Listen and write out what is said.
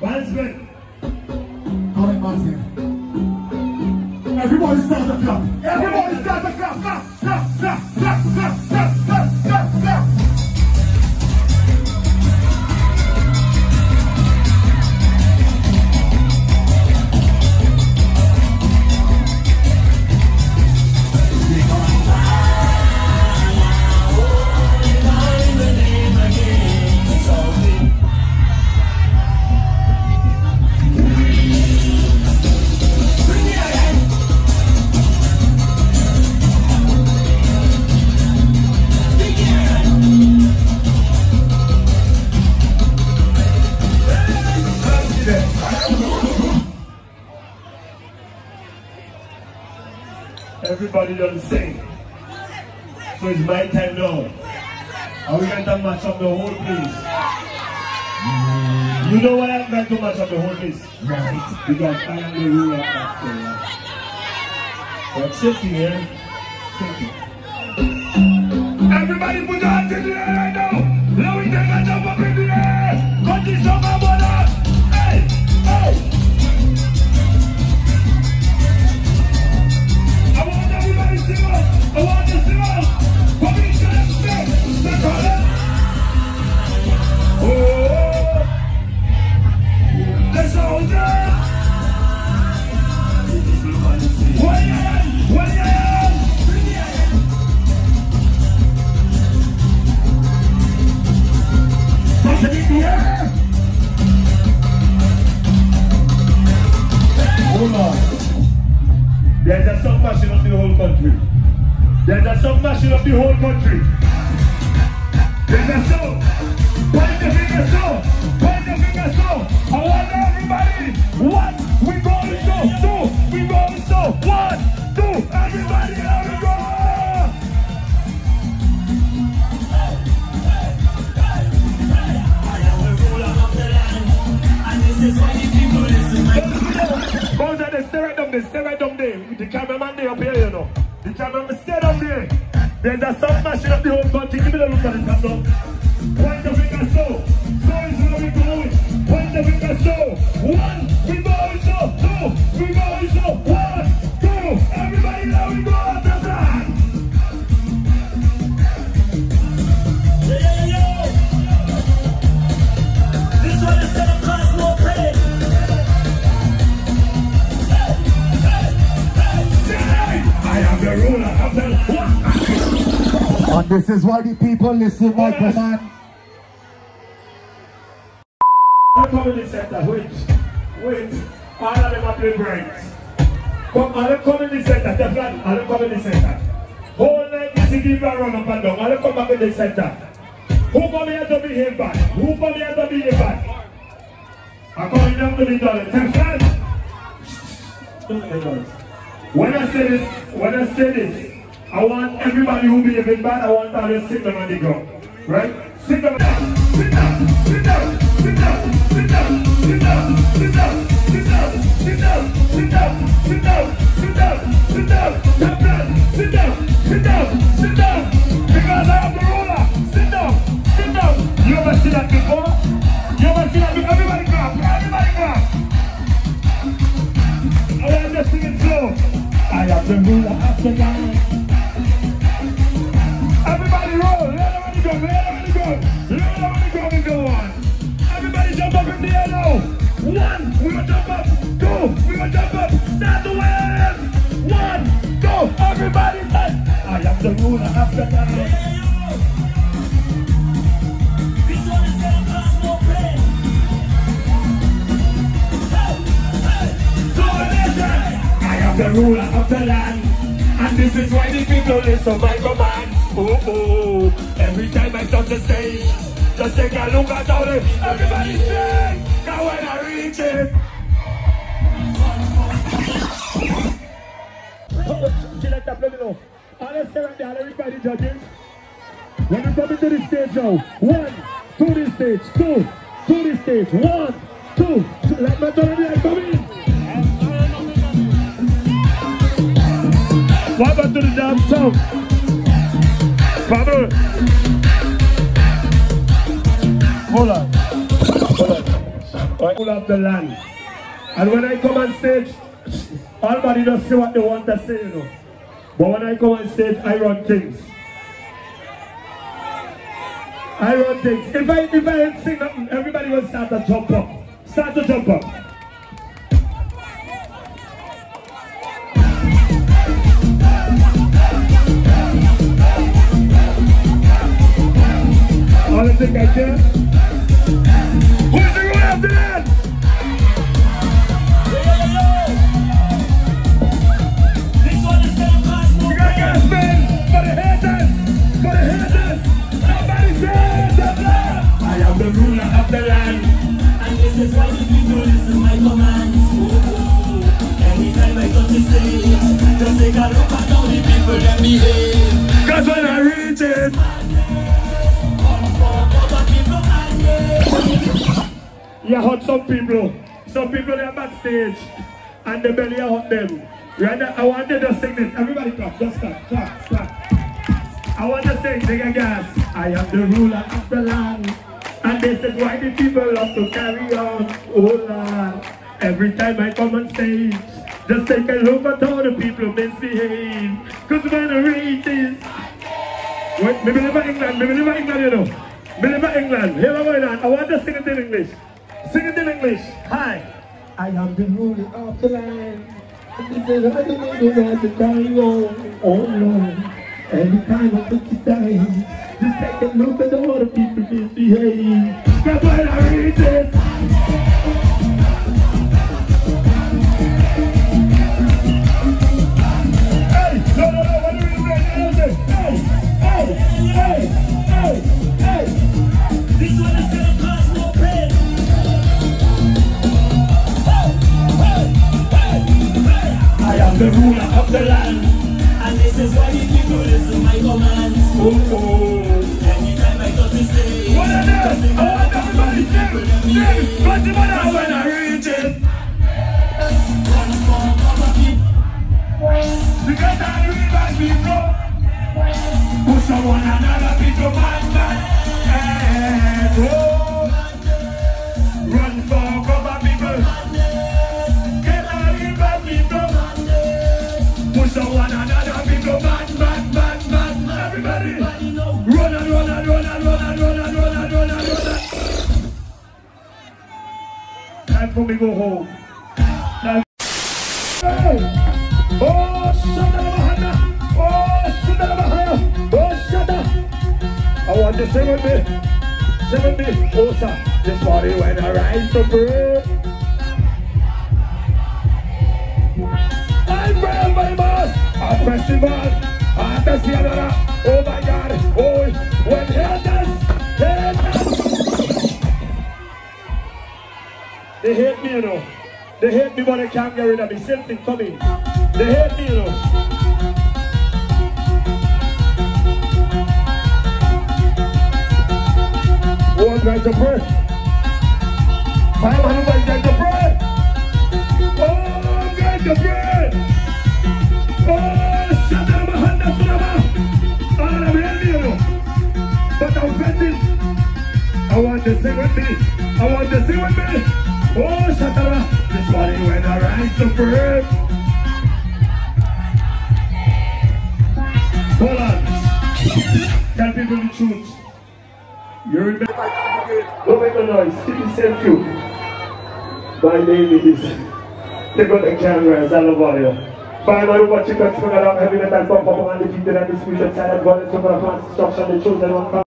Bandsman. Calling Martin. Everybody start the clap. Everybody start the clap, clap, clap, clap, clap, Everybody done same. So it's my time now. Are we going to match up the whole place? You know why I'm going to match up the whole place? Right. Because I am the ruler the land. But safety here, safety. Everybody put your hands in the air country. There's a mashing up the whole country. There's a sound machine up the whole country. Give me the look at it, come. Point the finger so. So is where we going. Point the finger so. One, we going so. Two, we so. One, two, everybody now we go the plan. This one is I am the ruler of the. And this is why the people listen. Come come in the center, wait, wait. All of them are playing brains. Come, all them come in the center, Teflon, all come the center. Whole night you see people run up and down, all them come back in the center. Who come here to behave bad? Who come here to behave bad? I'm coming down to the let me noise. When I say this, when I say this, I want everybody who behaving bad, I want all you sit them on the ground. Right? Sit down. Sit down. Sit down. Sit down. Sit down. Sit down. Sit down. Sit down. Sit down. Sit down. Sit down. Sit down. Sit down. Teflon, Sit down. Sit down. Sit down. Because I am the ruler. Sit down. Sit down. You ever see that before? The ruler of the land. And this is why the people listen to my commands. Oh, oh. Every time I touch the stage, just take a look at how they, everybody sing. Now when I reach it. All let's stay right there. When we come into the stage now, one, two, the stage, two, to the stage, one, two, let me tell you, come in. Welcome to the damn sound. Pablo. Hold on. Hold on. I pull up the land. And when I come on stage, everybody just say what they want to say, you know. But when I come on stage, I run things. I run things. If I if I ain't sing nothing, everybody will start to jump up. Start to jump up. Thing I can. Who's the after that? This one is gonna cause more got man for the haters. For the haters. Somebody say the blood. I am the ruler of the land. And this is why the people listen my commands. Ooh, Anytime I touch the stage, just take a look at how the people. You hurt some people. Some people they are backstage and the belly hurt them. Right now, I want to sing this. Everybody clap, just clap, clap, clap. I want to sing, take a. I am the ruler of the land. And this is why the people love to carry on. Oh Lord, every time I come on stage, just take a look at all the people misbehave. Cause when I read this, Wait, live in England, live in England, you know. Live in England. I go, I want to sing it in English. Sing it in English. Hi. I am the ruler of the land. And this is how the people have to carry on. Oh, oh Lord. Every time I you down, just take a look at all the people misbehave. That's why I read this. Someone another people man, man. Run for me go home. Oh! Oh! Oh! I want to sing with me. Sing with me. Oh, sir. This body when I rise to pray. They hate me, but they can't get rid of me. Same thing coming. They hate me, you know. I'm going to pray. Five hundred is going to pray. Oh, I'm going to pray. Oh, hand up, Surama. I'm here, you. But I'm offended. I want to sing with me. I want to sing with me. Oh, morning to pray. Hold on. Tell people the truth. You remember? Don't make a noise. Keep it safe, you. My name is. Take out the cameras, I love all you. Five hundred watching, but from around heavy metal, from the Peter and the Spiritual Side of God, and some of the plans,